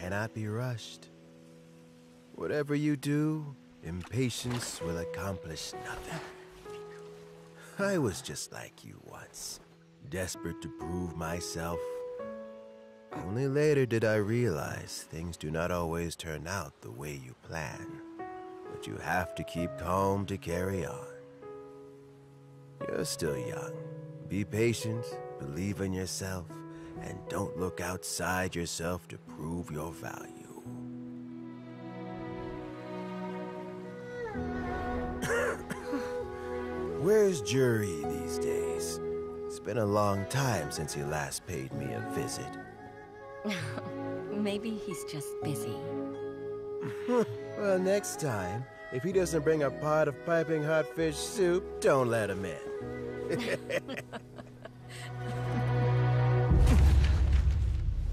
cannot be rushed. Whatever you do, impatience will accomplish nothing. I was just like you once, desperate to prove myself. Only later did I realize things do not always turn out the way you plan, but you have to keep calm to carry on. You're still young. Be patient, believe in yourself, and don't look outside yourself to prove your value. Where's Zhiyi these days? It's been a long time since he last paid me a visit. Maybe he's just busy. well, next time, if he doesn't bring a pot of piping hot fish soup, don't let him in.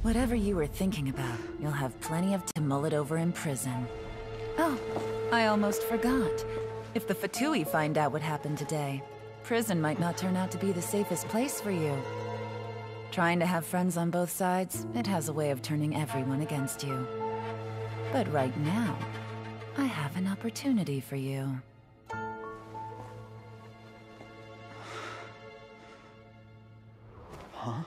Whatever you were thinking about, you'll have plenty of to mull it over in prison. Oh, I almost forgot. If the Fatui find out what happened today, prison might not turn out to be the safest place for you. Trying to have friends on both sides, it has a way of turning everyone against you. But right now, I have an opportunity for you. Huh?